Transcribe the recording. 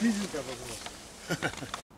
水か僕も。